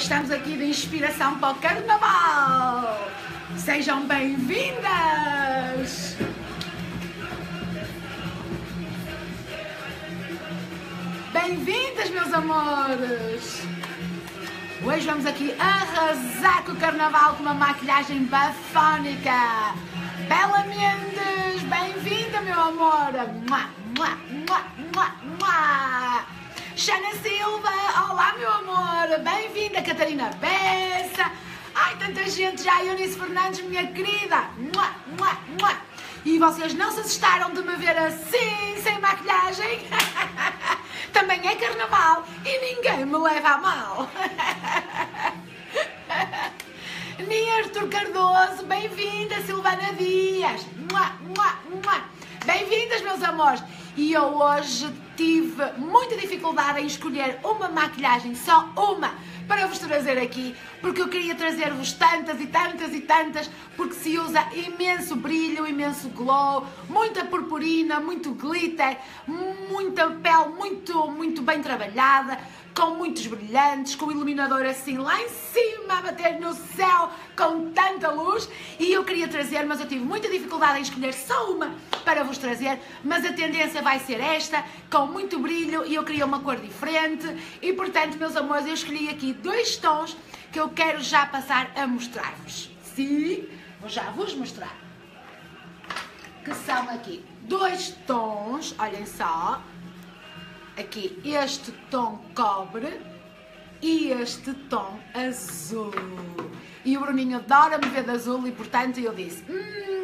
hoje estamos aqui de inspiração para o Carnaval. Sejam bem-vindas! Bem-vindas, meus amores! Hoje vamos aqui arrasar com o Carnaval com uma maquilhagem bafónica. Bela Mendes, bem-vinda, meu amor! Mua, mua, mua, mua, mua. Xana Silva, olá, meu amor! Bem-vinda, Catarina Bessa! Ai, tanta gente já! Eunice Fernandes, minha querida! Mua, mua, mua. E vocês não se assustaram de me ver assim, sem maquilhagem? Também é carnaval e ninguém me leva a mal. Nem Arthur Cardoso, bem-vinda, Silvana Dias. Mua, mua, mua. Bem-vindas, meus amores. E eu hoje tive muita dificuldade em escolher uma maquilhagem, só uma, para vos trazer aqui, porque eu queria trazer-vos tantas e tantas e tantas, porque se usa imenso brilho, imenso glow, muita purpurina, muito glitter, muita pele muito, muito bem trabalhada, com muitos brilhantes, com o iluminador assim lá em cima a bater no céu com tanta luz e eu queria trazer, mas eu tive muita dificuldade em escolher só uma para vos trazer, mas a tendência vai ser esta, com muito brilho e eu queria uma cor diferente e portanto, meus amores, eu escolhi aqui dois tons que eu quero já passar a mostrar-vos. Sim, vou já vos mostrar. Que são aqui dois tons, olhem só, aqui este tom cobre e este tom azul. E o Bruninho adora me ver de azul e portanto eu disse, hum,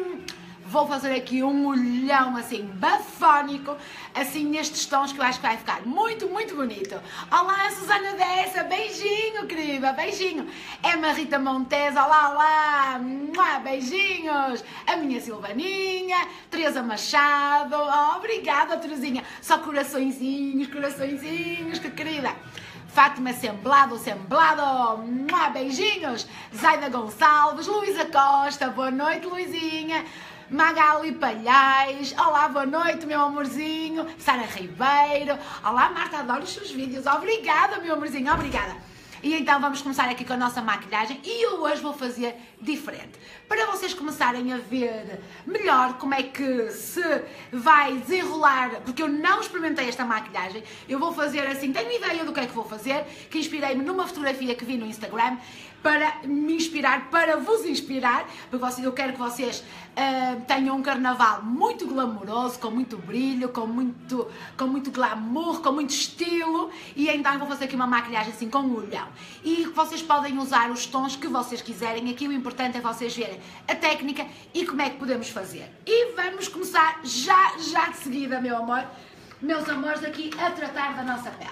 vou fazer aqui um olhão assim bafónico, assim nestes tons que eu acho que vai ficar muito, muito bonito. Olá Susana Dessa, beijinho querida, beijinho. Emma Rita Montes, olá, olá, beijinhos. A minha Silvaninha, Teresa Machado, oh, obrigada Terezinha. Só coraçõezinhos, coraçõezinhos, que querida. Fátima Semblado, Semblado, beijinhos. Zaida Gonçalves, Luísa Costa, boa noite Luizinha. Magali Palhais, olá, boa noite, meu amorzinho. Sara Ribeiro, olá, Marta, adoro os seus vídeos. Obrigada, meu amorzinho, obrigada. E então vamos começar aqui com a nossa maquilhagem e eu hoje vou fazer diferente. Para vocês começarem a ver melhor como é que se vai desenrolar, porque eu não experimentei esta maquilhagem, eu vou fazer assim, tenho ideia do que é que vou fazer, que inspirei-me numa fotografia que vi no Instagram para me inspirar, para vos inspirar, porque vocês, eu quero que vocês uh, tenham um carnaval muito glamouroso, com muito brilho, com muito, com muito glamour, com muito estilo, e então vou fazer aqui uma maquilhagem assim com um olhão. E vocês podem usar os tons que vocês quiserem, aqui o importante é vocês verem a técnica e como é que podemos fazer. E vamos começar já, já de seguida, meu amor, meus amores, aqui a tratar da nossa pele.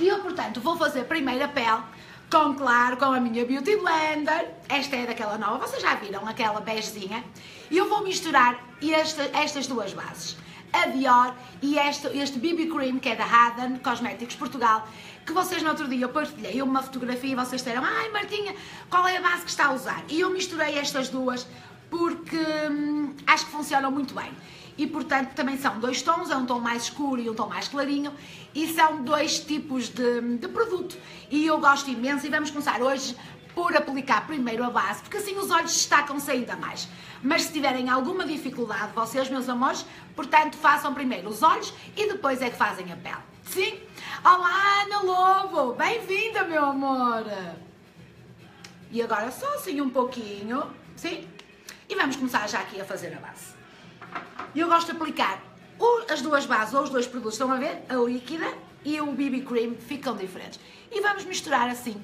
E eu, portanto, vou fazer primeiro a pele, com, claro, com a minha Beauty Blender. Esta é daquela nova, vocês já viram aquela begezinha. E eu vou misturar esta, estas duas bases. A Dior e este, este BB Cream, que é da Haden Cosméticos Portugal, que vocês no outro dia eu partilhei uma fotografia e vocês disseram Ai Martinha, qual é a base que está a usar? E eu misturei estas duas porque hum, acho que funcionam muito bem e portanto também são dois tons, é um tom mais escuro e um tom mais clarinho e são dois tipos de, de produto e eu gosto imenso e vamos começar hoje por aplicar primeiro a base, porque assim os olhos destacam-se ainda mais. Mas se tiverem alguma dificuldade, vocês, meus amores, portanto, façam primeiro os olhos e depois é que fazem a pele. Sim? Olá, Ana Lobo! Bem-vinda, meu amor! E agora só assim um pouquinho, sim? E vamos começar já aqui a fazer a base. Eu gosto de aplicar as duas bases ou os dois produtos, estão a ver? A líquida e o BB Cream ficam diferentes. E vamos misturar assim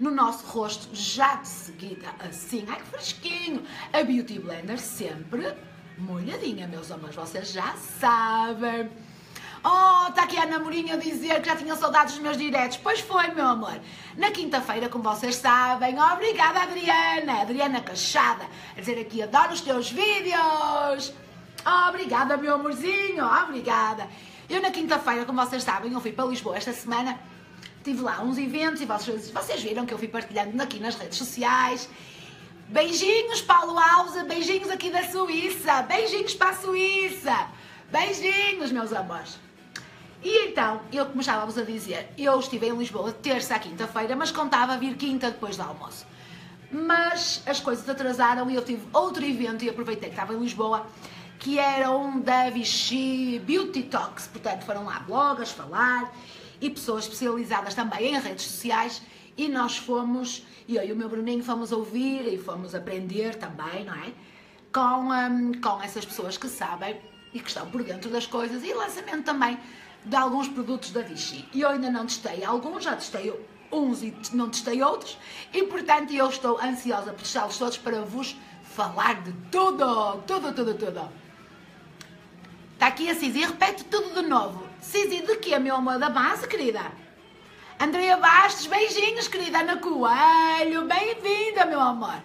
no nosso rosto já de seguida, assim, ai que fresquinho. A Beauty Blender sempre molhadinha, meus amores, vocês já sabem. Oh, está aqui a namorinha a dizer que já tinha saudades dos meus diretos. Pois foi, meu amor. Na quinta-feira, como vocês sabem, obrigada, Adriana. Adriana Cachada, a dizer aqui, adoro os teus vídeos. Oh, obrigada, meu amorzinho, obrigada. Eu na quinta-feira, como vocês sabem, eu fui para Lisboa esta semana, tive lá uns eventos e vocês, vocês viram que eu fui partilhando aqui nas redes sociais. Beijinhos, Paulo Alves, beijinhos aqui da Suíça, beijinhos para a Suíça, beijinhos, meus amores. E então, eu como estávamos a dizer, eu estive em Lisboa terça à quinta-feira, mas contava vir quinta depois do almoço. Mas as coisas atrasaram e eu tive outro evento e aproveitei que estava em Lisboa, que era um da Vichy Beauty Talks. Portanto, foram lá bloggers falar e pessoas especializadas também em redes sociais e nós fomos, e eu e o meu Bruninho fomos ouvir e fomos aprender também, não é? Com, um, com essas pessoas que sabem e que estão por dentro das coisas e lançamento também de alguns produtos da Vichy. E eu ainda não testei alguns, já testei uns e não testei outros, e portanto eu estou ansiosa por testá-los todos para vos falar de tudo, tudo, tudo, tudo. Está aqui a Cizi, repete tudo de novo. Cizi, de que, meu amor, da base, querida? Andreia Bastos, beijinhos, querida Ana Coelho, bem-vinda, meu amor.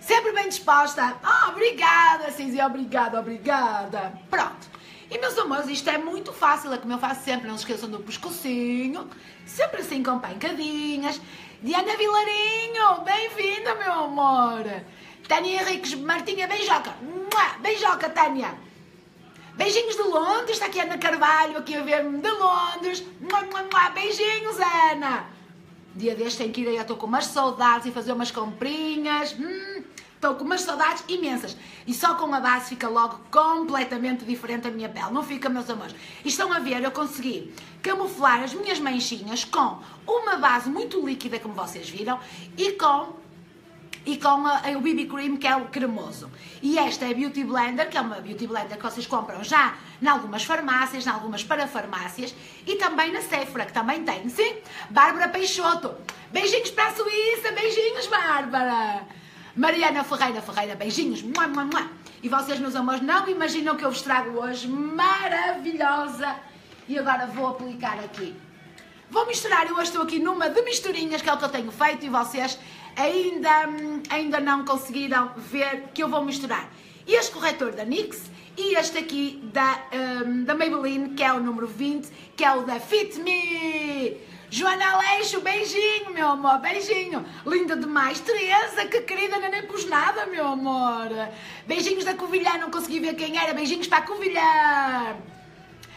Sempre bem disposta. Oh, obrigada, Cizi, obrigada, obrigada. Pronto. E meus amores, isto é muito fácil, é como eu faço sempre, não se esqueçam do pescocinho, sempre assim com pancadinhas. Diana Vilarinho, bem-vinda, meu amor. Tânia Henriques Martinha, beijoca. Beijoca, Tânia. Beijinhos de Londres, está aqui Ana Carvalho, aqui a ver-me de Londres. Beijinhos, Ana. Dia deste tenho que ir aí, estou com umas saudades e fazer umas comprinhas. Hum. Estou com umas saudades imensas. E só com a base fica logo completamente diferente a minha pele. Não fica, meus amores. E estão a ver, eu consegui camuflar as minhas manchinhas com uma base muito líquida, como vocês viram, e com e com a, a, o BB Cream, que é o cremoso. E esta é a Beauty Blender, que é uma Beauty Blender que vocês compram já em algumas farmácias, em algumas parafarmácias e também na Sephora, que também tem, sim? Bárbara Peixoto. Beijinhos para a Suíça, beijinhos, Bárbara. Mariana Ferreira Ferreira, beijinhos. Mua, mua, mua. E vocês, meus amores, não imaginam que eu vos trago hoje. Maravilhosa! E agora vou aplicar aqui. Vou misturar, eu hoje estou aqui numa de misturinhas, que é o que eu tenho feito, e vocês ainda, ainda não conseguiram ver que eu vou misturar. Este corretor da NYX e este aqui da, um, da Maybelline, que é o número 20, que é o da Fit Me. Joana Aleixo, beijinho, meu amor, beijinho. Linda demais. Teresa, que querida, ainda nem pus nada, meu amor. Beijinhos da Covilhã, não consegui ver quem era. Beijinhos para a Covilhã.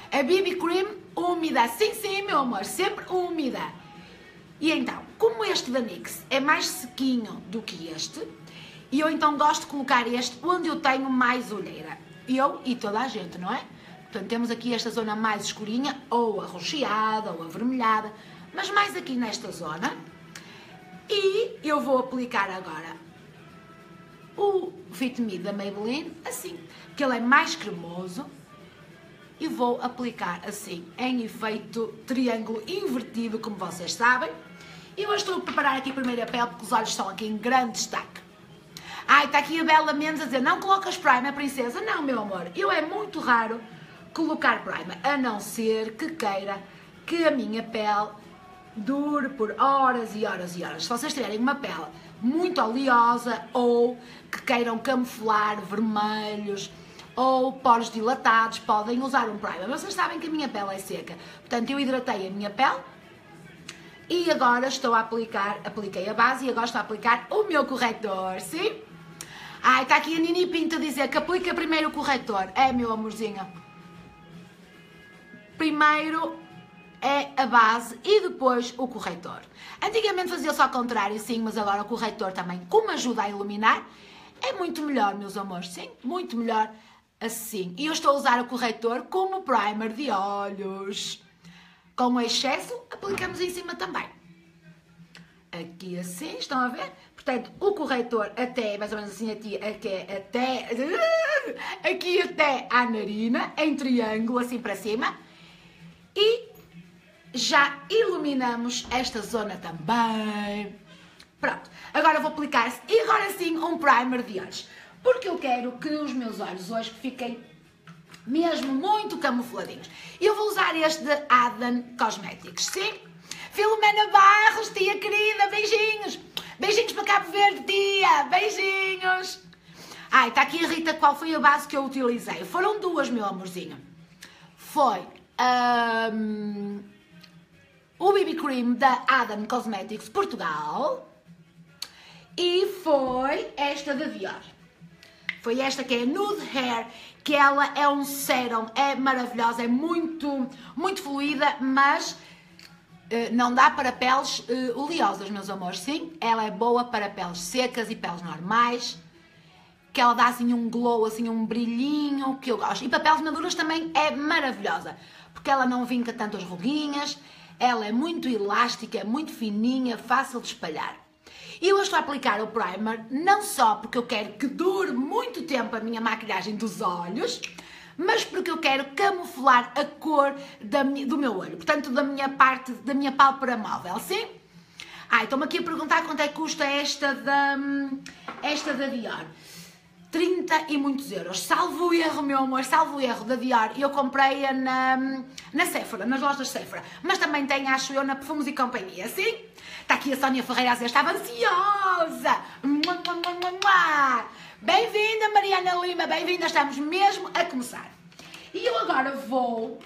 A BB Cream úmida. Sim, sim, meu amor, sempre úmida. E então, como este da NYX é mais sequinho do que este, e eu então gosto de colocar este onde eu tenho mais olheira. Eu e toda a gente, não é? Portanto, temos aqui esta zona mais escurinha, ou arroxeada, ou avermelhada mas mais aqui nesta zona. E eu vou aplicar agora o Fit da Maybelline, assim, que ele é mais cremoso. E vou aplicar assim, em efeito triângulo invertido, como vocês sabem. E eu estou a preparar aqui primeiro a pele, porque os olhos estão aqui em grande destaque. Ai, está aqui a Bela Mendes a dizer, não colocas primer, princesa? Não, meu amor, eu é muito raro colocar primer, a não ser que queira que a minha pele dure por horas e horas e horas. Se vocês tiverem uma pele muito oleosa ou que queiram camuflar vermelhos ou poros dilatados, podem usar um primer. Mas vocês sabem que a minha pele é seca. Portanto, eu hidratei a minha pele e agora estou a aplicar, apliquei a base e agora estou a aplicar o meu corretor, sim? Ai, está aqui a Nini Pinto a dizer que aplica primeiro o corretor. É, meu amorzinho. Primeiro é a base e depois o corretor. Antigamente fazia-se ao contrário, sim, mas agora o corretor também, como ajuda a iluminar, é muito melhor, meus amores, sim, muito melhor assim. E eu estou a usar o corretor como primer de olhos. Com o excesso, aplicamos em cima também. Aqui assim, estão a ver? Portanto, o corretor até, mais ou menos assim, aqui, aqui até, aqui até à narina, em triângulo, assim para cima. E já iluminamos esta zona também. Pronto, agora vou aplicar e agora sim um primer de olhos. Porque eu quero que os meus olhos hoje fiquem mesmo muito camufladinhos. Eu vou usar este de Adam Cosmetics, sim? Filomena Barros, tia querida, beijinhos. Beijinhos para Cabo Verde, tia, beijinhos. Ai, está aqui a Rita, qual foi a base que eu utilizei? Foram duas, meu amorzinho. Foi... Um, o BB Cream da Adam Cosmetics Portugal e foi esta da Dior. foi esta que é Nude Hair, que ela é um sérum, é maravilhosa, é muito, muito fluida, mas uh, não dá para peles uh, oleosas, meus amores, sim? Ela é boa para peles secas e peles normais, que ela dá assim um glow, assim um brilhinho, que eu gosto. E para peles maduras também é maravilhosa, porque ela não vinca tanto as ruguinhas, ela é muito elástica, é muito fininha, fácil de espalhar. E eu estou a aplicar o primer não só porque eu quero que dure muito tempo a minha maquilhagem dos olhos, mas porque eu quero camuflar a cor da, do meu olho, portanto da minha parte, da minha pálpebra móvel, sim? Ah, estão-me aqui a perguntar quanto é que custa esta da, esta da Dior. 30 e muitos euros. Salvo o erro, meu amor, salvo o erro da Dior. Eu comprei-a na, na Sephora, nas lojas Sephora. Mas também tem, acho eu, na Perfumes e Companhia, sim? Está aqui a Sónia Ferreira dizer, estava ansiosa. Bem-vinda, Mariana Lima, bem-vinda, estamos mesmo a começar. E eu agora vou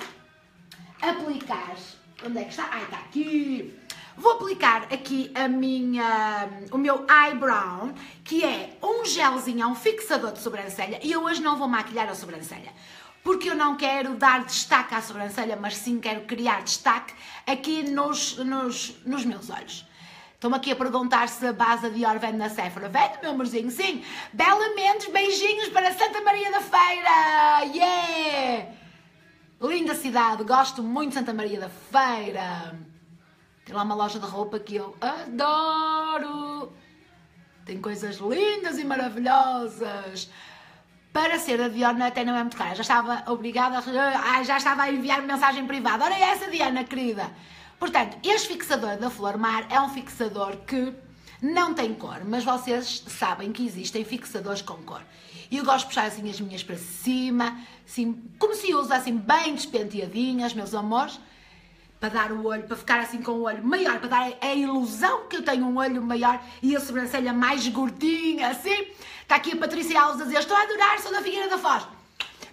aplicar, onde é que está? Ah, está aqui. Vou aplicar aqui a minha, o meu eyebrow, que é um gelzinho, é um fixador de sobrancelha, e eu hoje não vou maquilhar a sobrancelha porque eu não quero dar destaque à sobrancelha, mas sim quero criar destaque aqui nos, nos, nos meus olhos. Estão-me aqui a perguntar se a base de Dior vende na Sephora. Vende, meu amorzinho, sim. Bela Mendes, beijinhos para Santa Maria da Feira. Yeah! Linda cidade, gosto muito de Santa Maria da Feira. Tem lá uma loja de roupa que eu adoro. Tem coisas lindas e maravilhosas. Para ser a Diana até não é muito cara. Já estava obrigada a... já estava a enviar mensagem privada. Olha essa, Diana, querida. Portanto, este fixador da Flor Mar é um fixador que não tem cor, mas vocês sabem que existem fixadores com cor. E eu gosto de puxar assim as minhas para cima, assim, como se usa assim bem despenteadinhas, meus amores, para dar o olho, para ficar assim com o olho maior, para dar a ilusão que eu tenho um olho maior e a sobrancelha mais gordinha, assim. Está aqui a Patrícia Alves a dizer, estou a adorar, sou da Figueira da Foz.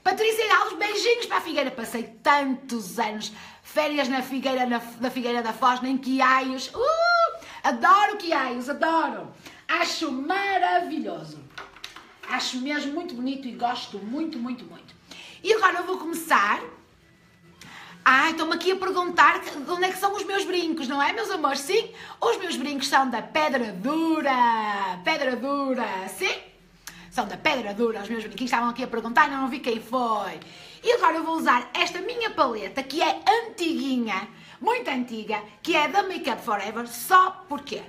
Patrícia Alves, beijinhos para a Figueira. Passei tantos anos férias na Figueira, na, na Figueira da Foz, nem Quiaios. Uh, adoro Quiaios, adoro. Acho maravilhoso. Acho mesmo muito bonito e gosto muito, muito, muito. E agora eu vou começar. Ah, estão-me aqui a perguntar de onde é que são os meus brincos, não é, meus amores? Sim, os meus brincos são da pedra dura. Pedra dura, sim? São da pedra dura, os meus brinquinhos estavam aqui a perguntar, não vi quem foi. E agora eu vou usar esta minha paleta, que é antiguinha, muito antiga, que é da Makeup Forever, só porque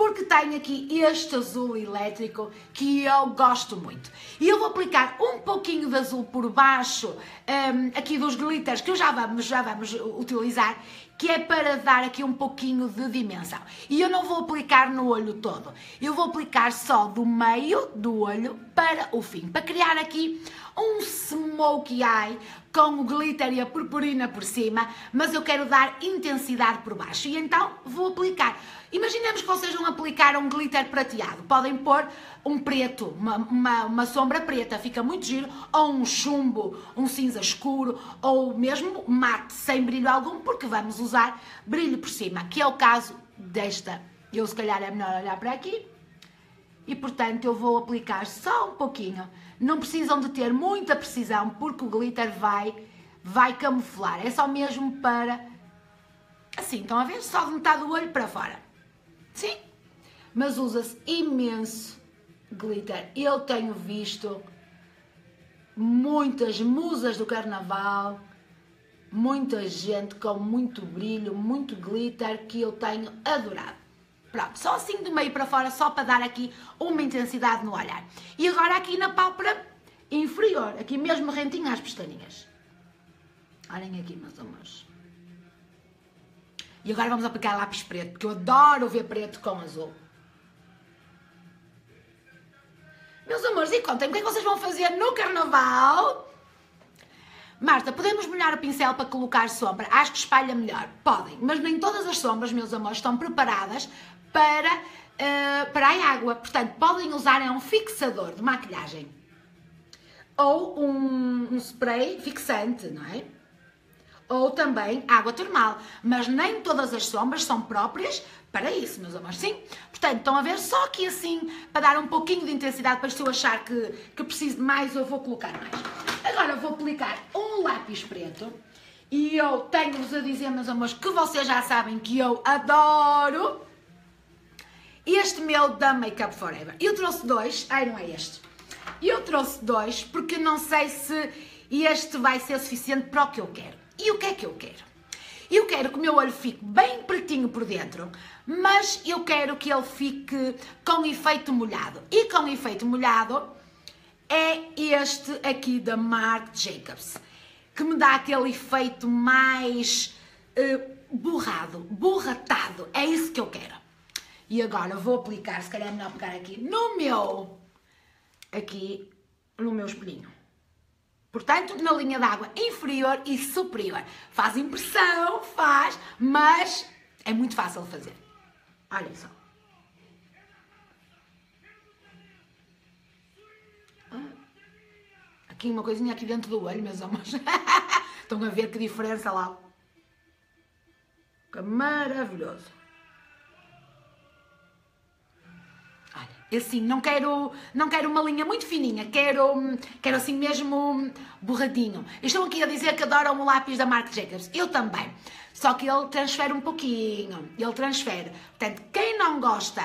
porque tem aqui este azul elétrico que eu gosto muito. E eu vou aplicar um pouquinho de azul por baixo um, aqui dos glitters que eu já vamos, já vamos utilizar que é para dar aqui um pouquinho de dimensão. E eu não vou aplicar no olho todo, eu vou aplicar só do meio do olho para o fim, para criar aqui um smokey eye com o glitter e a purpurina por cima, mas eu quero dar intensidade por baixo. E então vou aplicar. Imaginemos que vocês vão aplicar um glitter prateado. Podem pôr um preto, uma, uma, uma, sombra preta, fica muito giro, ou um chumbo, um cinza escuro, ou mesmo mate, sem brilho algum, porque vamos usar brilho por cima, que é o caso desta. Eu se calhar é melhor olhar para aqui. E portanto eu vou aplicar só um pouquinho. Não precisam de ter muita precisão, porque o glitter vai, vai camuflar. É só mesmo para... Assim, estão a ver? Só de metade do olho para fora. Sim? Mas usa-se imenso glitter. Eu tenho visto muitas musas do carnaval, muita gente com muito brilho, muito glitter que eu tenho adorado. Pronto, só assim do meio para fora, só para dar aqui uma intensidade no olhar. E agora aqui na pálpebra inferior, aqui mesmo rentinho às pestaninhas. Olhem aqui, meus amores. E agora vamos aplicar lápis preto, porque eu adoro ver preto com azul. Meus amores, e contem-me o que é que vocês vão fazer no carnaval? Marta, podemos molhar o pincel para colocar sombra? Acho que espalha melhor. Podem, mas nem todas as sombras, meus amores, estão preparadas para, uh, para a água. Portanto, podem usar é um fixador de maquilhagem. Ou um, um spray fixante, não é? ou também água termal. Mas nem todas as sombras são próprias para isso, meus amores. Sim? Portanto, estão a ver só aqui assim, para dar um pouquinho de intensidade, para se eu achar que, que preciso de mais, eu vou colocar mais. Agora vou aplicar um lápis preto. E eu tenho-vos a dizer, meus amores, que vocês já sabem que eu adoro este meu da Makeup Forever. Eu trouxe dois, ai não é este. Eu trouxe dois porque não sei se este vai ser suficiente para o que eu quero. E o que é que eu quero? Eu quero que o meu olho fique bem pretinho por dentro, mas eu quero que ele fique com efeito molhado. E com efeito molhado é este aqui da Marc Jacobs, que me dá aquele efeito mais uh, borrado, borratado. É isso que eu quero. E agora vou aplicar, se calhar é melhor pegar aqui no meu, aqui no meu espelhinho. Portanto, na linha d'água inferior e superior. Faz impressão, faz, mas é muito fácil de fazer. Olhem só. Ah, aqui uma coisinha aqui dentro do olho, meus amores. Estão a ver que diferença lá. Fica maravilhoso. Assim, não quero, não quero uma linha muito fininha, quero, quero assim mesmo borradinho. Estão aqui a dizer que adoram o lápis da Marc Jacobs. Eu também. Só que ele transfere um pouquinho. Ele transfere. Portanto, quem não gosta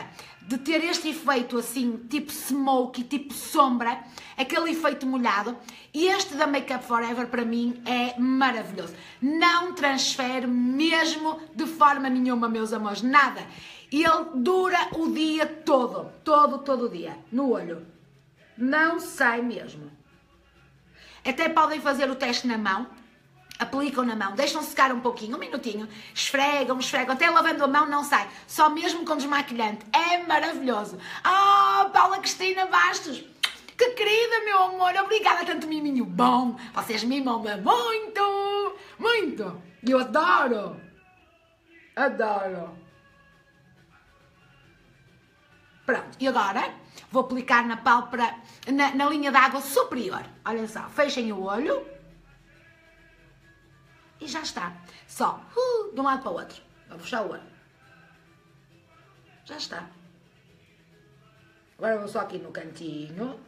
de ter este efeito assim, tipo smoke, tipo sombra, aquele efeito molhado, este da Makeup Forever para mim é maravilhoso. Não transfere mesmo de forma nenhuma, meus amores, nada. E ele dura o dia todo, todo, todo o dia, no olho. Não sai mesmo. Até podem fazer o teste na mão, aplicam na mão, deixam secar um pouquinho, um minutinho, esfregam, esfregam, até lavando a mão não sai, só mesmo com desmaquilhante. É maravilhoso. Oh, Paula Cristina Bastos, que querida, meu amor, obrigada tanto miminho bom. Vocês mimam-me muito, muito. Eu adoro, adoro. Pronto, e agora vou aplicar na pálpebra, na, na linha d'água superior. Olhem só, fechem o olho. E já está. Só, uh, de um lado para o outro. Vou fechar o olho. Já está. Agora vou só aqui no cantinho.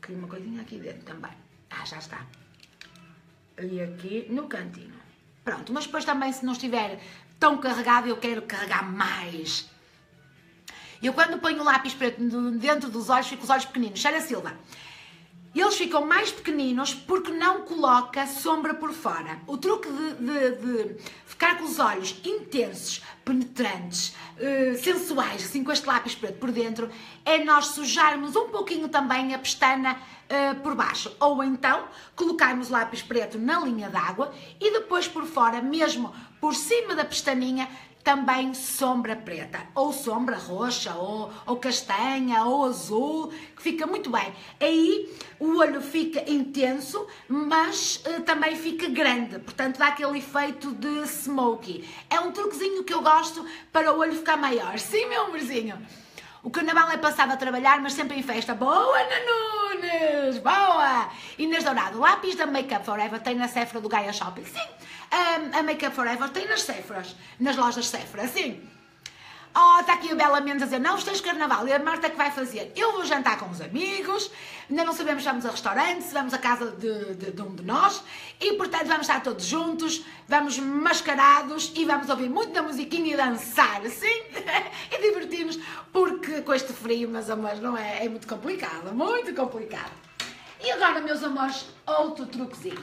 Queria uma coisinha aqui dentro também. Ah, já está. E aqui no cantinho. Pronto, mas depois também se não estiver tão carregado, eu quero carregar mais. Eu quando ponho o lápis preto dentro dos olhos, fico os olhos pequeninos. Sara Silva. Eles ficam mais pequeninos porque não coloca sombra por fora. O truque de, de, de ficar com os olhos intensos, penetrantes, uh, sensuais, assim com este lápis preto por dentro, é nós sujarmos um pouquinho também a pestana uh, por baixo. Ou então colocarmos lápis preto na linha d'água e depois por fora, mesmo por cima da pestaninha, também sombra preta, ou sombra roxa, ou, ou castanha, ou azul, que fica muito bem. Aí o olho fica intenso, mas uh, também fica grande, portanto dá aquele efeito de smoky. É um truquezinho que eu gosto para o olho ficar maior. Sim, meu amorzinho? O carnaval é passado a trabalhar, mas sempre em festa. Boa, Nanunes! Boa! Inês Dourado, lápis da Makeup Forever tem na Sephora do Gaia Shopping. Sim, a Makeup Forever tem nas Sephoras, nas lojas Sephora, sim. Oh, está aqui a Bela Mendes a dizer, não esteja carnaval, e a Marta que vai fazer? Eu vou jantar com os amigos, ainda não sabemos se vamos a restaurante, se vamos a casa de, de, de, um de nós, e portanto vamos estar todos juntos, vamos mascarados e vamos ouvir muita musiquinha e dançar, sim? e divertirmos, porque com este frio, meus amores, não é? É muito complicado, muito complicado. E agora, meus amores, outro truquezinho.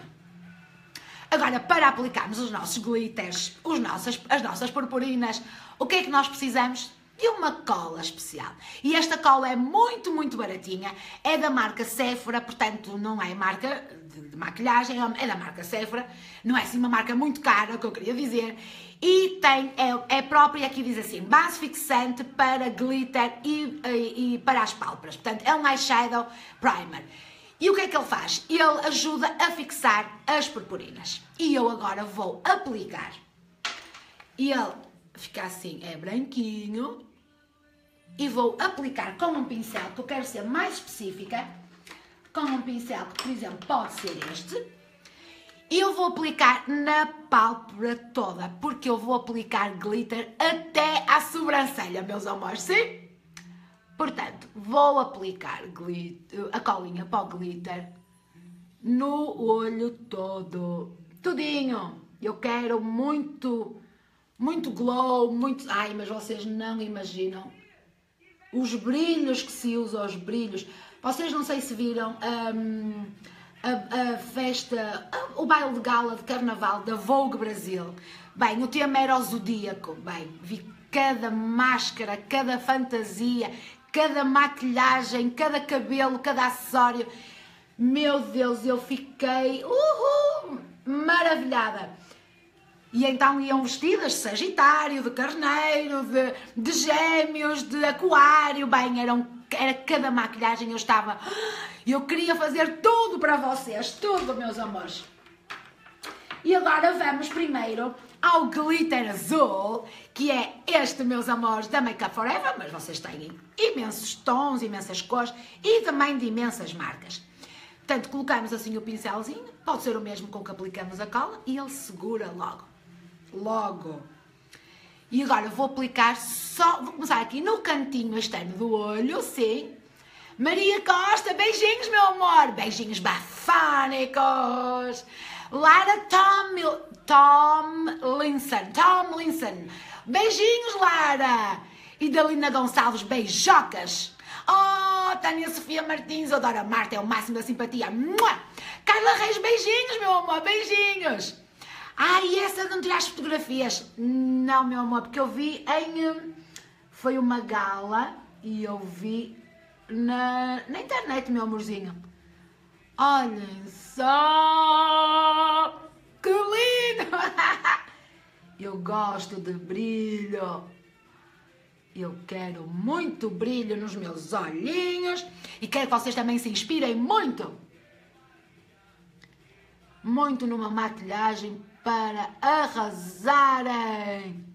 Agora, para aplicarmos os nossos glitters, os nossos, as nossas purpurinas, o que é que nós precisamos? De uma cola especial. E esta cola é muito, muito baratinha. É da marca Sephora, portanto, não é marca de, de maquilhagem, é da marca Sephora. Não é assim uma marca muito cara, o que eu queria dizer. E tem, é, é própria, aqui diz assim, base fixante para glitter e, e, e para as pálpebras. Portanto, é um eyeshadow primer. E o que é que ele faz? Ele ajuda a fixar as purpurinas. E eu agora vou aplicar. E ele fica assim, é branquinho. E vou aplicar com um pincel, que eu quero ser mais específica. Com um pincel que, por exemplo, pode ser este. Eu vou aplicar na pálpebra toda, porque eu vou aplicar glitter até à sobrancelha, meus amores, sim? Portanto, vou aplicar glitter, a colinha para o glitter no olho todo. Tudinho. Eu quero muito, muito glow, muito... Ai, mas vocês não imaginam os brilhos que se usam, os brilhos. Vocês não sei se viram um, a, a, festa, o baile de gala de carnaval da Vogue Brasil. Bem, o tema era o zodíaco. Bem, vi cada máscara, cada fantasia, cada maquilhagem, cada cabelo, cada acessório. Meu Deus, eu fiquei uhul, maravilhada. E então iam vestidas de Sagitário, de Carneiro, de, de Gêmeos, de Aquário. Bem, eram, era cada maquilhagem. Eu estava. Eu queria fazer tudo para vocês, tudo, meus amores. E agora vamos primeiro ao glitter azul, que é este, meus amores, da Makeup Forever, mas vocês têm imensos tons, imensas cores e também de imensas marcas. Portanto, colocamos assim o pincelzinho, pode ser o mesmo com que aplicamos a cola, e ele segura logo logo. E agora vou aplicar só, vou começar aqui no cantinho externo do olho, sim. Maria Costa, beijinhos, meu amor. Beijinhos bafânicos. Lara Tom, Tom Linson, Tom Linson. Beijinhos, Lara. E Dalina Gonçalves, beijocas. Oh, Tânia Sofia Martins, adoro a Marta, é o máximo da simpatia. Mua! Carla Reis, beijinhos, meu amor, beijinhos. Ah, e essa não tiraste fotografias? Não, meu amor, porque eu vi em. Hum, foi uma gala e eu vi na, na internet, meu amorzinho. Olhem só! Que lindo! Eu gosto de brilho. Eu quero muito brilho nos meus olhinhos e quero que vocês também se inspirem muito. Muito numa maquilhagem para arrasarem.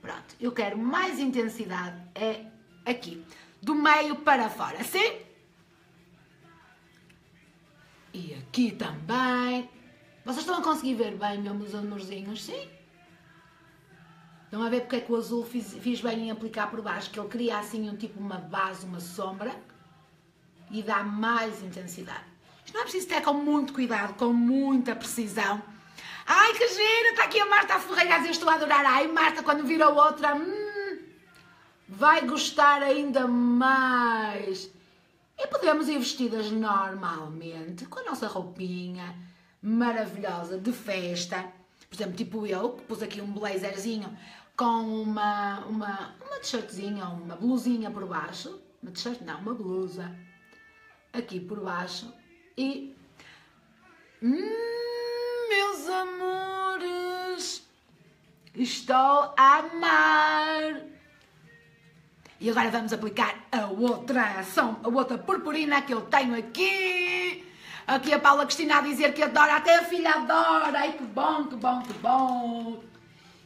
Pronto, eu quero mais intensidade, é aqui, do meio para fora, sim? E aqui também. Vocês estão a conseguir ver bem, meus amorzinhos? Sim? Estão a ver porque é que o azul fiz, fiz bem em aplicar por baixo? Que ele cria assim um tipo uma base, uma sombra e dá mais intensidade. Isto não é preciso ter com muito cuidado, com muita precisão Ai, que giro, está aqui a Marta Ferreira eu estou a adorar. Ai, Marta, quando vira outra, hum, vai gostar ainda mais. E podemos ir vestidas normalmente, com a nossa roupinha maravilhosa de festa. Por exemplo, tipo eu, que pus aqui um blazerzinho com uma, uma, uma t-shirtzinha, uma blusinha por baixo. Uma t-shirt, não, uma blusa. Aqui por baixo. E... Hum, meus amores. Estou a amar. E agora vamos aplicar a outra ação, a outra purpurina que eu tenho aqui. Aqui a Paula Cristina a dizer que adora, até a filha adora. Ai, que bom, que bom, que bom.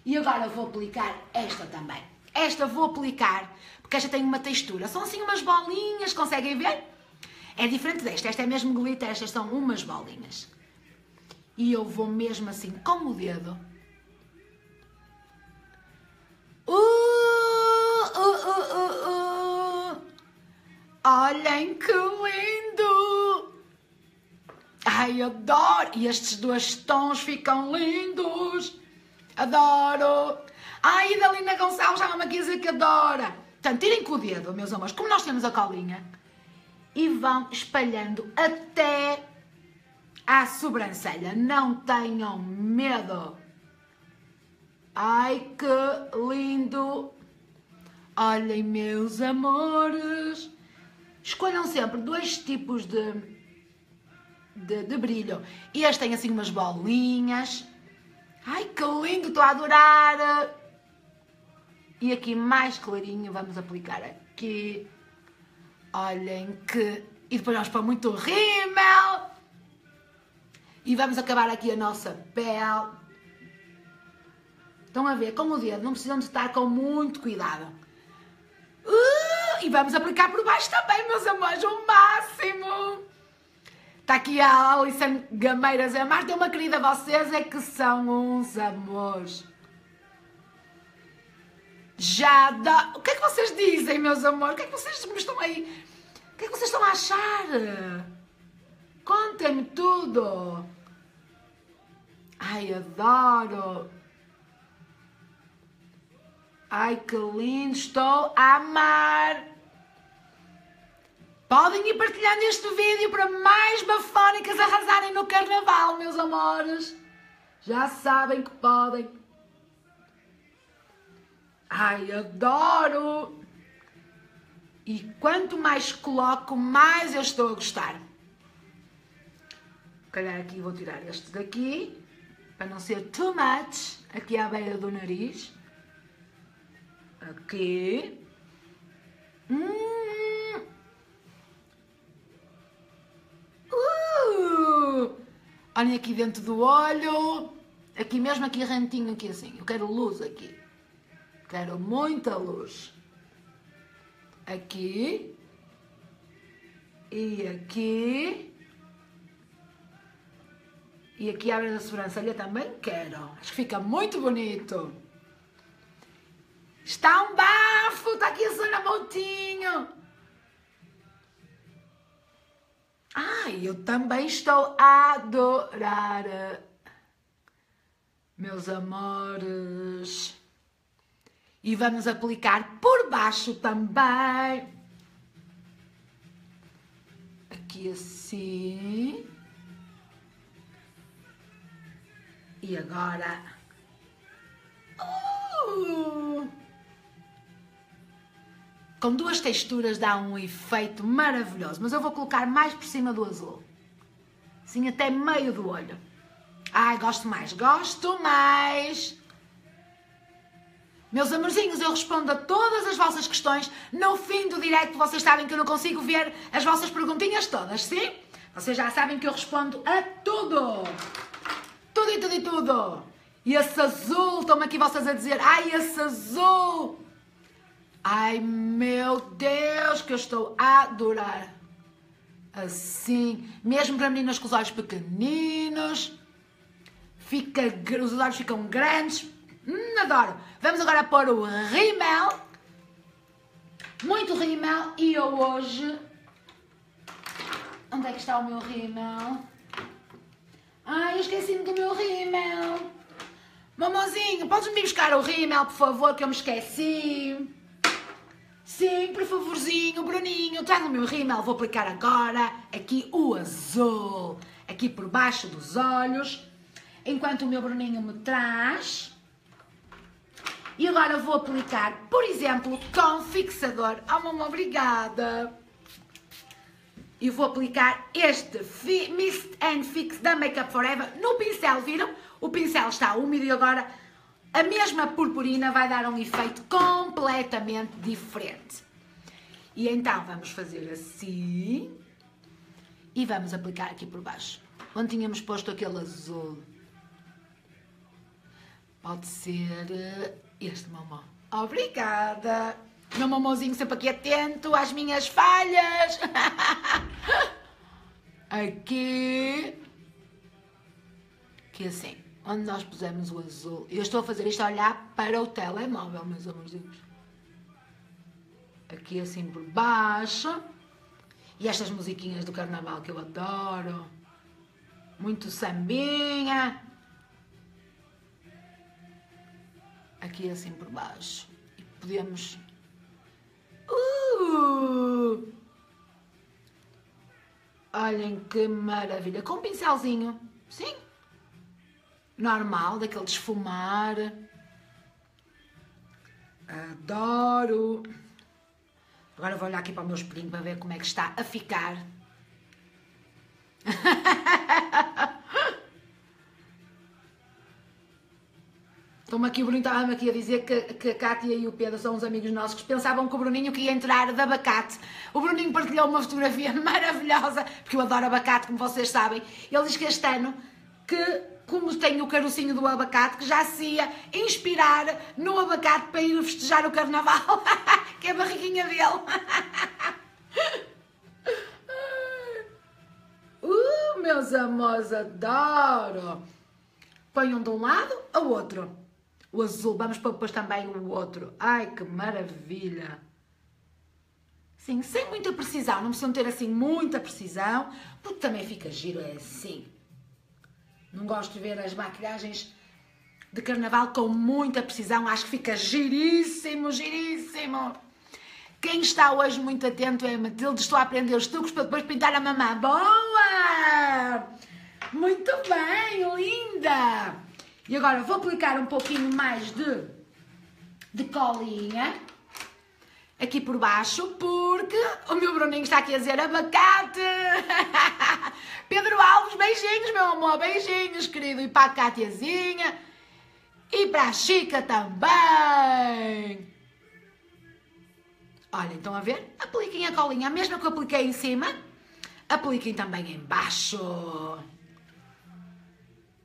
E agora vou aplicar esta também. Esta vou aplicar, porque esta tem uma textura. São assim umas bolinhas, conseguem ver? É diferente desta. Esta é mesmo glitter, estas são umas bolinhas. E eu vou mesmo assim com o dedo. Uh, uh, uh, Olhem que lindo! Ai, adoro! E estes dois tons ficam lindos! Adoro! Ai, Dalina Gonçalves já me aqui dizer que adora! Portanto, tirem com o dedo, meus amores, como nós temos a colinha, e vão espalhando até à sobrancelha. Não tenham medo. Ai, que lindo! Olhem, meus amores. Escolham sempre dois tipos de, de, de brilho. Este tem assim umas bolinhas. Ai, que lindo! Estou a adorar! E aqui mais clarinho, vamos aplicar aqui. Olhem que... E depois vamos pôr muito rímel. E vamos acabar aqui a nossa pele. Estão a ver? Com o dedo, não precisam de estar com muito cuidado. Uh, e vamos aplicar por baixo também, meus amores, o máximo. Está aqui a Alison Gameiras. A Marta é uma querida, vocês é que são uns amores. Já dá. O que é que vocês dizem, meus amores? O que é que vocês me estão aí? O que é que vocês estão a achar? Contem-me tudo. Ai, adoro. Ai, que lindo. Estou a amar. Podem ir partilhando este vídeo para mais bafónicas arrasarem no carnaval, meus amores. Já sabem que podem. Ai, adoro! E quanto mais coloco, mais eu estou a gostar. Calhar aqui vou tirar este daqui, para não ser too much, aqui à beira do nariz. Aqui. Hum. Uh. Olhem aqui dentro do olho. Aqui mesmo, aqui rentinho, aqui assim. Eu quero luz aqui. Quero muita luz. Aqui. E aqui. E aqui abre a sobrancelha também quero. Acho que fica muito bonito. Está um bafo! Está aqui a Sônia Moutinho! Ai, eu também estou a adorar. Meus amores. E vamos aplicar por baixo também. Aqui assim. E agora. Uh! Com duas texturas dá um efeito maravilhoso. Mas eu vou colocar mais por cima do azul. Assim até meio do olho. Ai, gosto mais. Gosto mais. Meus amorzinhos, eu respondo a todas as vossas questões. No fim do direct, vocês sabem que eu não consigo ver as vossas perguntinhas todas, sim? Vocês já sabem que eu respondo a tudo. Tudo e tudo e tudo. E esse azul, estão aqui vocês a dizer, ai, esse azul. Ai, meu Deus, que eu estou a adorar. Assim, mesmo para meninas com os olhos pequeninos. Fica, os olhos ficam grandes. Hum, adoro. Vamos agora pôr o rímel. Muito rímel. E eu hoje... Onde é que está o meu rímel? Ai, esqueci-me do meu rímel. Mamãozinho, podes me buscar o rímel, por favor, que eu me esqueci. Sim, por favorzinho, Bruninho, traz o meu rímel. Vou aplicar agora aqui o azul. Aqui por baixo dos olhos. Enquanto o meu Bruninho me traz... E agora vou aplicar, por exemplo, com fixador. Oh, mamãe, obrigada. E vou aplicar este Mist and Fix da Makeup Forever no pincel, viram? O pincel está úmido e agora a mesma purpurina vai dar um efeito completamente diferente. E então vamos fazer assim e vamos aplicar aqui por baixo. Onde tínhamos posto aquele azul. Pode ser eh, este mamão. Obrigada! Meu mamãozinho sempre aqui atento às minhas falhas. aqui. Aqui assim. Onde nós pusemos o azul. Eu estou a fazer isto a olhar para o telemóvel, meus amorzinhos. Aqui assim por baixo. E estas musiquinhas do carnaval que eu adoro. Muito sambinha. Aqui assim por baixo. E podemos... Uh! Olhem que maravilha. Com um pincelzinho. Sim. Normal, daquele desfumar. Adoro. Agora vou olhar aqui para o meu espelhinho para ver como é que está a ficar. Estão-me aqui, o Bruninho estava-me aqui a dizer que, que a Cátia e o Pedro são uns amigos nossos que pensavam que o Bruninho que ia entrar de abacate. O Bruninho partilhou uma fotografia maravilhosa, porque eu adoro abacate, como vocês sabem. Ele diz que este ano, que como tem o carocinho do abacate, que já se ia inspirar no abacate para ir festejar o carnaval, que é a barriguinha dele. Uh! meus amores, adoro! Um de um lado ao outro. O azul, vamos pôr depois também o outro. Ai, que maravilha! Sim, sem muita precisão, não precisam ter assim muita precisão, porque também fica giro, é assim. Não gosto de ver as maquilhagens de carnaval com muita precisão, acho que fica giríssimo, giríssimo. Quem está hoje muito atento é a Matilde, estou a aprender os truques para depois pintar a mamã. Boa! Muito bem, linda! E agora vou aplicar um pouquinho mais de, de colinha aqui por baixo, porque o meu Bruninho está aqui a dizer abacate. Pedro Alves, beijinhos, meu amor, beijinhos, querido. E para a Cátiazinha. E para a Chica também. Olha, estão a ver? Apliquem a colinha, a mesma que eu apliquei em cima, apliquem também em baixo.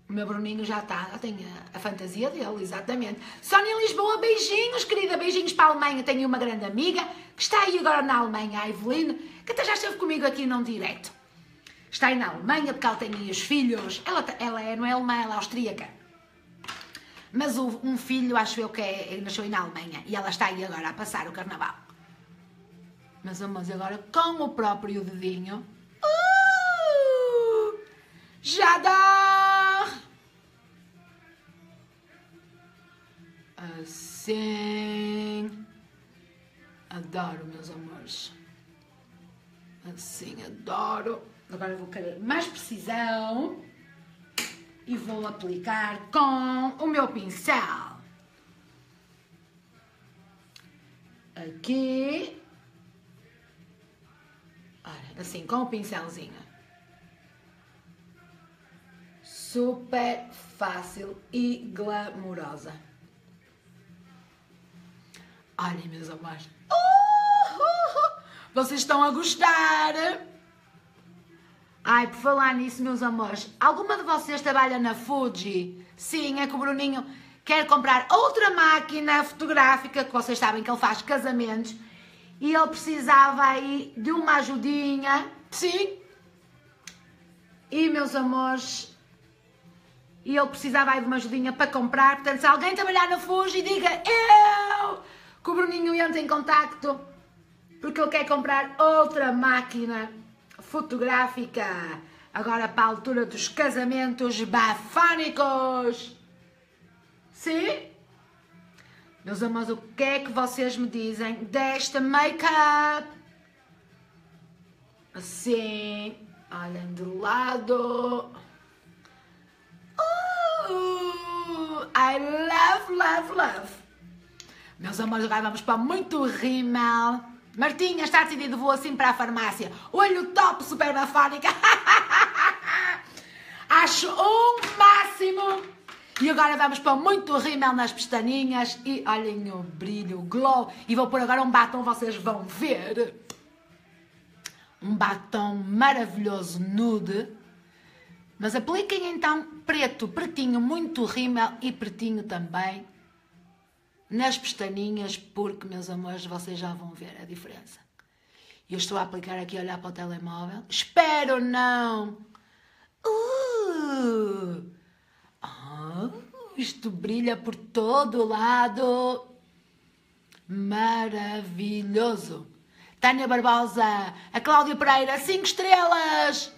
O meu Bruninho já está, já tem a, a, fantasia dele, exatamente. Sónia Lisboa, beijinhos, querida, beijinhos para a Alemanha. Tenho uma grande amiga que está aí agora na Alemanha, a Eveline, que até já esteve comigo aqui num direto. Está aí na Alemanha porque ela tem aí os filhos. Ela, ela é, não é alemã, ela é austríaca. Mas o, um filho, acho eu que é, nasceu aí na Alemanha e ela está aí agora a passar o carnaval. Mas vamos agora com o próprio dedinho. Uh, já dá! Assim. Adoro, meus amores. Assim, adoro. Agora vou querer mais precisão. E vou aplicar com o meu pincel. Aqui. Olha, assim, com o pincelzinho. Super fácil e glamourosa. Olhem, meus amores. Uh. Vocês estão a gostar? Ai, por falar nisso, meus amores, alguma de vocês trabalha na Fuji? Sim, é que o Bruninho quer comprar outra máquina fotográfica, que vocês sabem que ele faz casamentos, e ele precisava aí de uma ajudinha. Sim. E, meus amores, e ele precisava aí de uma ajudinha para comprar. Portanto, se alguém trabalhar na Fuji, diga eu! Que o Bruninho entra em contacto porque ele quer comprar outra máquina fotográfica agora para a altura dos casamentos bafânicos. Sim? Meus amores, o que é que vocês me dizem desta make-up? Assim, olhem de lado. Uh, I love, love, love. Meus amores, agora vamos para muito rímel. Martinha, está decidido, vou assim para a farmácia. Olho top, super bafónica. Acho um máximo. E agora vamos para muito rímel nas pestaninhas. E olhem o brilho, o glow. E vou pôr agora um batom, vocês vão ver. Um batom maravilhoso nude. Mas apliquem então preto, pretinho, muito rímel e pretinho também nas pestaninhas, porque, meus amores, vocês já vão ver a diferença. Eu estou a aplicar aqui, a olhar para o telemóvel. Espero não! Uh! Oh, isto brilha por todo lado. Maravilhoso! Tânia Barbosa, a Cláudia Pereira, 5 estrelas!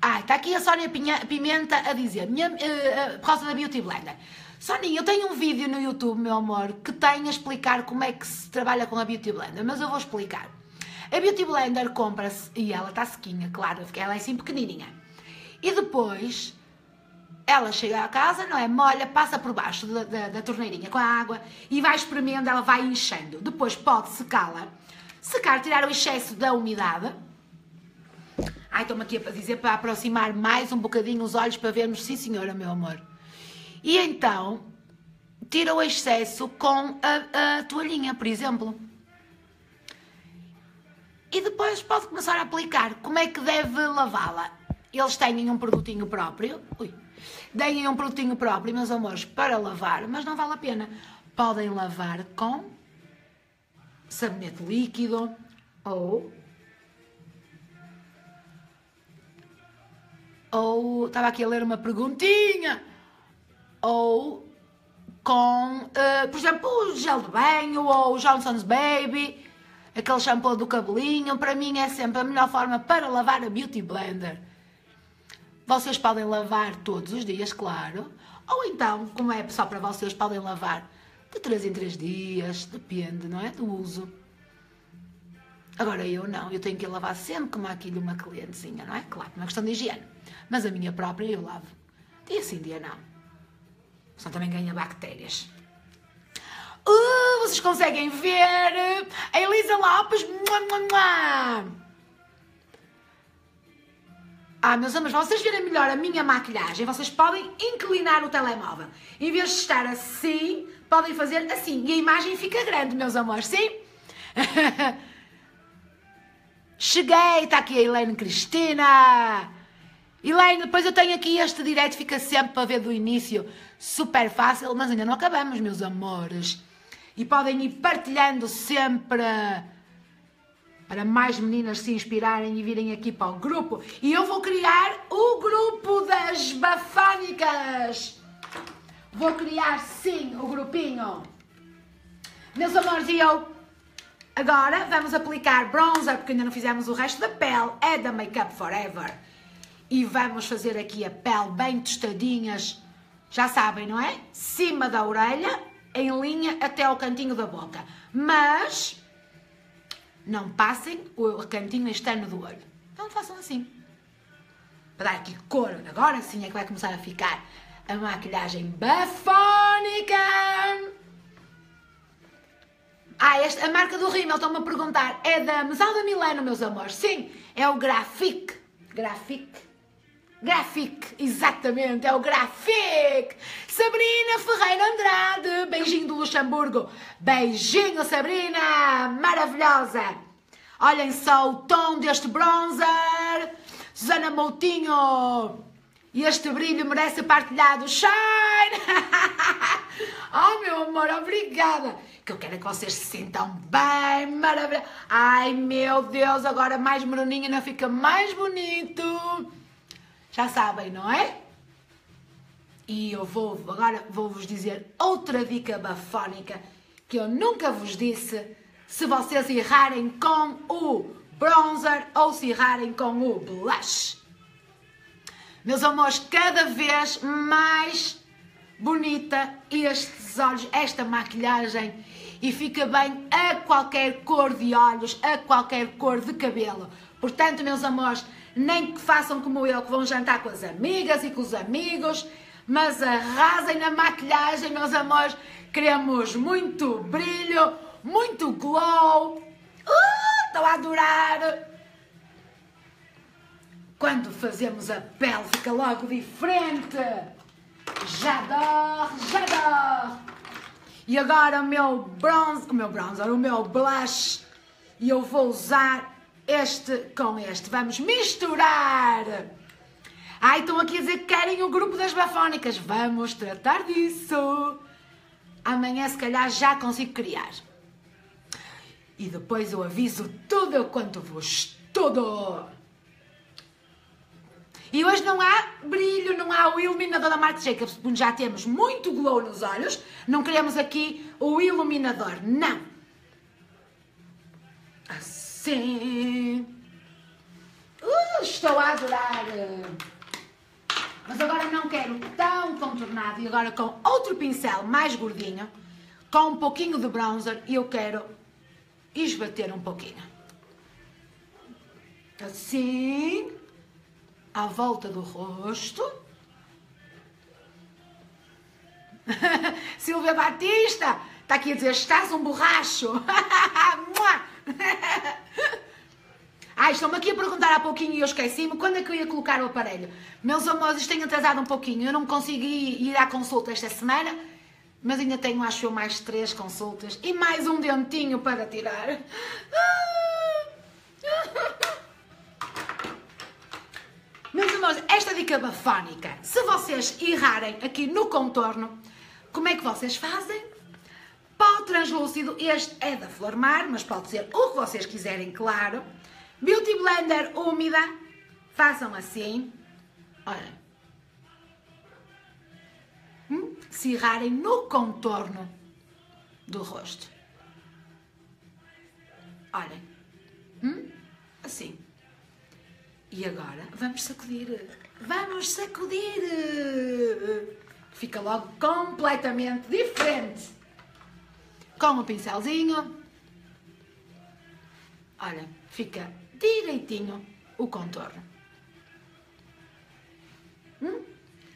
Ah, está aqui a Sónia Pimenta a dizer, minha, uh, por causa da Beauty Blender. Soninha, eu tenho um vídeo no YouTube, meu amor, que tem a explicar como é que se trabalha com a Beauty Blender, mas eu vou explicar. A Beauty Blender compra-se, e ela está sequinha, claro, porque ela é assim pequenininha. E depois, ela chega à casa, não é? Molha, passa por baixo da, da, da torneirinha com a água e vai espremendo, ela vai enchendo. Depois pode secá-la. Secar, tirar o excesso da umidade. Ai, estou-me aqui a dizer para aproximar mais um bocadinho os olhos para vermos, sim senhora, meu amor. E então tira o excesso com a, a toalhinha, por exemplo. E depois pode começar a aplicar. Como é que deve lavá-la? Eles têm um produtinho próprio. Ui. Deem um produtinho próprio, meus amores, para lavar, mas não vale a pena. Podem lavar com sabonete líquido ou ou estava aqui a ler uma perguntinha, ou com, uh, por exemplo, o gel de banho ou o Johnson's Baby, aquele shampoo do cabelinho, para mim é sempre a melhor forma para lavar a Beauty Blender. Vocês podem lavar todos os dias, claro, ou então, como é só para vocês, podem lavar de 3 em 3 dias, depende, não é? Do uso. Agora eu não, eu tenho que lavar sempre aqui de uma clientezinha, não é? Claro, é questão de higiene. Mas a minha própria eu lavo. Dia sim, dia não. Senão também ganha bactérias. Uh, vocês conseguem ver a Elisa Lopes. Mua, mua, mua. Ah, meus amores, vocês verem melhor a minha maquilhagem, vocês podem inclinar o telemóvel. Em vez de estar assim, podem fazer assim. E a imagem fica grande, meus amores, sim? Cheguei, está aqui a Helene Cristina. Elaine, depois eu tenho aqui este direto, fica sempre para ver do início. Super fácil, mas ainda não acabamos, meus amores. E podem ir partilhando sempre para mais meninas se inspirarem e virem aqui para o grupo. E eu vou criar o grupo das bafânicas. Vou criar sim o grupinho. Meus amores, e eu agora vamos aplicar bronzer, porque ainda não fizemos o resto da pele. É da Makeup Forever. E vamos fazer aqui a pele bem tostadinhas. Já sabem, não é? Cima da orelha, em linha até ao cantinho da boca. Mas não passem o cantinho externo do olho. Então façam assim. Para dar aqui cor. Agora sim é que vai começar a ficar a maquilhagem bafónica. Ah, esta, a marca do rímel, estão-me a perguntar. É da Mesalda Milano, meus amores. Sim, é o Grafic. Grafic. Grafic, exatamente, é o Grafic! Sabrina Ferreira Andrade, beijinho do Luxemburgo. Beijinho, Sabrina! Maravilhosa! Olhem só o tom deste bronzer. Susana Moutinho. E este brilho merece partilhado. Shine! oh, meu amor, obrigada! Que eu quero que vocês se sintam bem, maravilhoso. Ai, meu Deus, agora mais moreninha não fica mais bonito. Já sabem, não é? E eu vou agora vou-vos dizer outra dica bafónica que eu nunca vos disse se vocês errarem com o bronzer ou se errarem com o blush. Meus amores, cada vez mais bonita estes olhos, esta maquilhagem e fica bem a qualquer cor de olhos, a qualquer cor de cabelo. Portanto, meus amores, nem que façam como eu, que vão jantar com as amigas e com os amigos, mas arrasem na maquilhagem, meus amores. Queremos muito brilho, muito glow. Uh, estou a adorar! Quando fazemos a pele fica logo diferente. J'adore, j'adore! E agora o meu bronze, o meu bronzer, o meu blush, e eu vou usar este com este. Vamos misturar. Ai, estão aqui a dizer que querem o grupo das bafónicas. Vamos tratar disso. Amanhã, se calhar, já consigo criar. E depois eu aviso tudo quanto vos tudo. E hoje não há brilho, não há o iluminador da Marc Jacobs, porque já temos muito glow nos olhos. Não queremos aqui o iluminador, não. Assim Sim. Uh, estou a adorar. Mas agora não quero tão contornado e agora com outro pincel mais gordinho, com um pouquinho de bronzer eu quero esbater um pouquinho. Assim, à volta do rosto. Silvia Batista está aqui a dizer: estás um borracho. Ah, estão-me aqui a perguntar há pouquinho e eu esqueci-me quando é que eu ia colocar o aparelho. Meus amores, tenho atrasado um pouquinho. Eu não consegui ir à consulta esta semana, mas ainda tenho, acho eu, mais três consultas e mais um dentinho para tirar. Meus amores, esta dica bafónica, se vocês errarem aqui no contorno, como é que vocês fazem? Translúcido, este é da Flormar, mas pode ser o que vocês quiserem, claro. Beauty Blender úmida, façam assim. Olha. Hum? No contorno do rosto. Olhem. Hum? Assim. E agora vamos sacudir. Vamos sacudir. Fica logo completamente diferente. Com o pincelzinho. Olha, fica direitinho o contorno. Hum?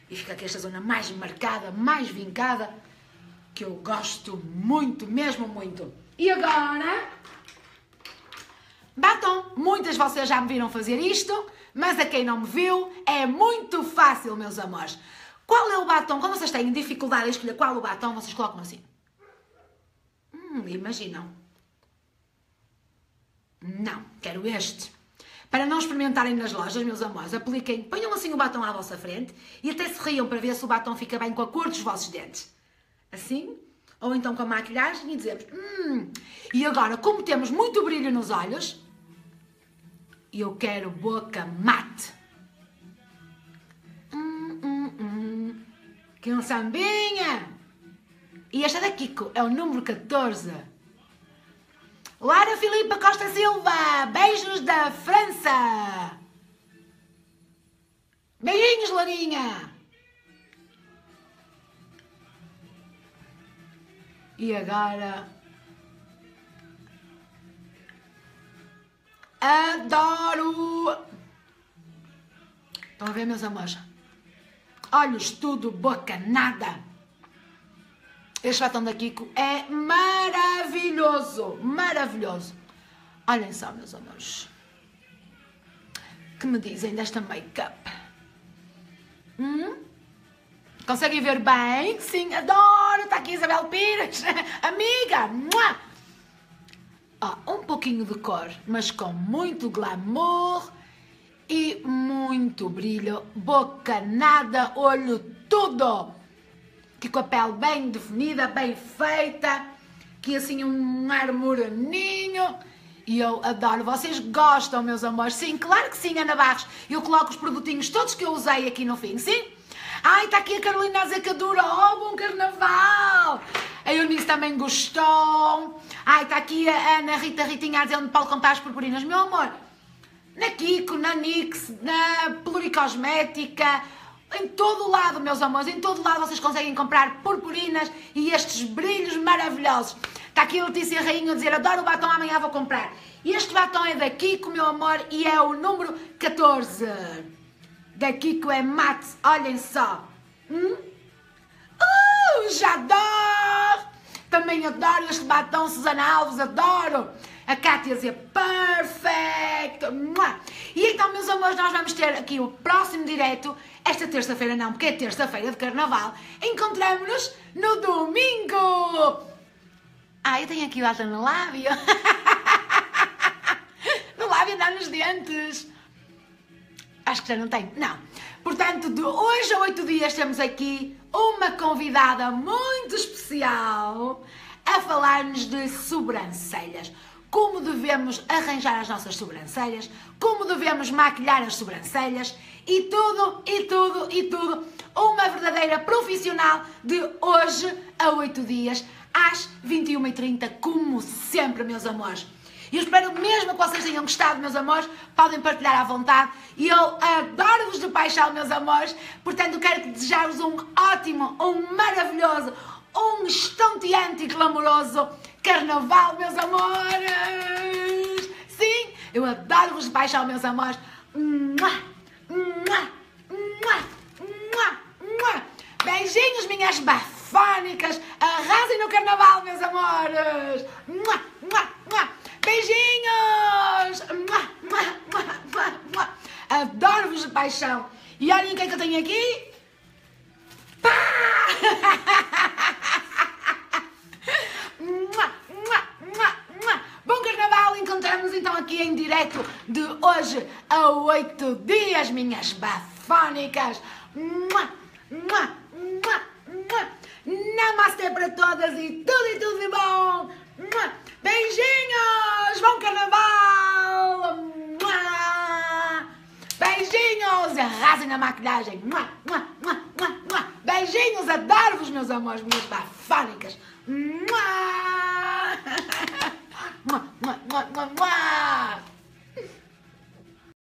E fica aqui esta zona mais marcada, mais vincada, que eu gosto muito, mesmo muito. E agora, batom. Muitas vocês já me viram fazer isto, mas a quem não me viu, é muito fácil, meus amores. Qual é o batom? Quando vocês têm dificuldade em escolher qual o batom, vocês colocam assim. Hum, imaginam. Não, quero este. Para não experimentarem nas lojas, meus amores, apliquem, ponham assim o batom à vossa frente e até se riam para ver se o batom fica bem com a cor dos vossos dentes. Assim, ou então com a maquilhagem e dizemos, hum, e agora, como temos muito brilho nos olhos, eu quero boca mate. Hum, hum, hum. Que um sambinha! E esta da Kiko é o número 14. Lara Filipa Costa Silva, beijos da França. Beijinhos, Larinha. E agora. Adoro! Estão a ver, meus amores? Olhos tudo, boca nada. Este batom da Kiko é maravilhoso, maravilhoso. Olhem só, meus amores. que me dizem desta make-up? Hum? Conseguem ver bem? Sim, adoro. Está aqui Isabel Pires, amiga. Oh, um pouquinho de cor, mas com muito glamour e muito brilho. Boca, nada, olho, tudo que com a pele bem definida, bem feita, que assim um ar moreninho. E eu adoro. Vocês gostam, meus amores? Sim, claro que sim, Ana Barros. Eu coloco os produtinhos todos que eu usei aqui no fim, sim? Ai, está aqui a Carolina a dizer que adorou. Oh, bom carnaval! A Eunice também gostou. Ai, está aqui a Ana Rita Ritinha a dizer pode comprar as purpurinas. Meu amor, na Kiko, na Nix, na Pluricosmética, em todo lado, meus amores, em todo lado vocês conseguem comprar purpurinas e estes brilhos maravilhosos. Está aqui a Letícia Rainha a dizer, adoro o batom, amanhã vou comprar. Este batom é da Kiko, meu amor, e é o número 14. Da Kiko é mate, olhem só. Hum? Uh, já adoro! Também adoro este batom, Susana Alves, adoro! A Cátia dizia perfect! E então, meus amores, nós vamos ter aqui o próximo direto esta terça-feira não, porque é terça-feira de carnaval. Encontramos-nos no domingo! Ah, eu tenho aqui data no lábio. no lábio não nos dentes. Acho que já não tenho. Não. Portanto, de hoje a oito dias temos aqui uma convidada muito especial a falar-nos de sobrancelhas como devemos arranjar as nossas sobrancelhas, como devemos maquilhar as sobrancelhas e tudo, e tudo, e tudo. Uma verdadeira profissional de hoje a 8 dias, às 21h30, como sempre, meus amores. Eu espero mesmo que vocês tenham gostado, meus amores. Podem partilhar à vontade. E eu adoro-vos de paixão, meus amores. Portanto, quero desejar-vos um ótimo, um maravilhoso, um estonteante e glamouroso carnaval, meus amores! Sim, eu adoro-vos de paixão, meus amores. Beijinhos, minhas bafónicas. Arrasem no carnaval, meus amores. Beijinhos. Adoro-vos de paixão. E olhem o que é que eu tenho aqui. Bom carnaval, encontramos então aqui em direto de hoje a oito dias, minhas bafónicas. Namastê para todas e tudo e tudo de bom. Beijinhos, bom carnaval. Beijinhos arrasem na maquilhagem. Mua, mua, mua, mua, mua. Beijinhos, adoro-vos, meus amores, minhas bafânicas. Mua. Mua, mua, mua, mua, mua.